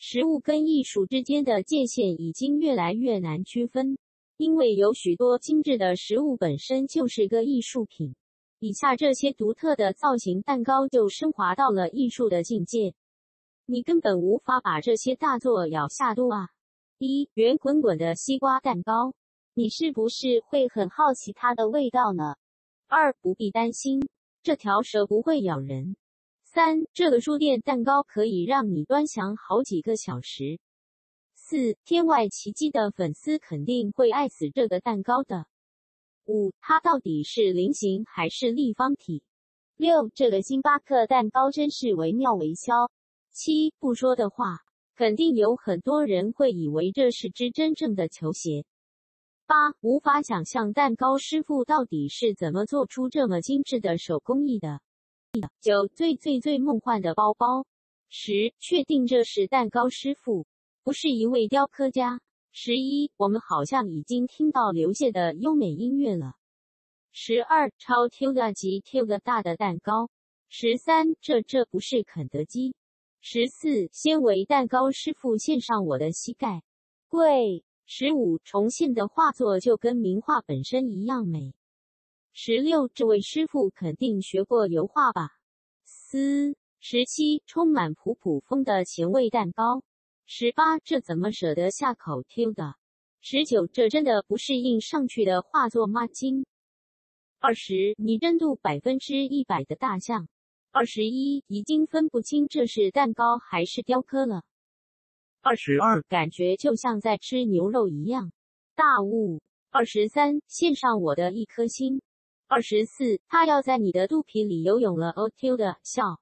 食物跟艺术之间的界限已经越来越难区分，因为有许多精致的食物本身就是个艺术品。以下这些独特的造型蛋糕就升华到了艺术的境界，你根本无法把这些大作咬下肚啊！一圆滚滚的西瓜蛋糕，你是不是会很好奇它的味道呢？二不必担心，这条蛇不会咬人。三这个书店蛋糕可以让你端详好几个小时。四天外奇迹的粉丝肯定会爱死这个蛋糕的。五，它到底是菱形还是立方体？六，这个星巴克蛋糕真是惟妙惟肖。七，不说的话，肯定有很多人会以为这是只真正的球鞋。八，无法想象蛋糕师傅到底是怎么做出这么精致的手工艺的。九，最最最梦幻的包包。十，确定这是蛋糕师傅，不是一位雕刻家。十一，我们好像已经听到流泻的优美音乐了。十二，超 Q 的级 Q 的大的蛋糕。十三，这这不是肯德基。十四，纤维蛋糕师傅献上我的膝盖，贵。十五，重现的画作就跟名画本身一样美。十六，这位师傅肯定学过油画吧？四十七，充满普普风的前卫蛋糕。十八，这怎么舍得下口 Q 的？十九，这真的不是印上去的画作吗？金。二十，拟真度百分之一百的大象。二十一，已经分不清这是蛋糕还是雕刻了。二十二，感觉就像在吃牛肉一样。大雾。二十三，献上我的一颗心。二十四，他要在你的肚皮里游泳了。O Q 的笑。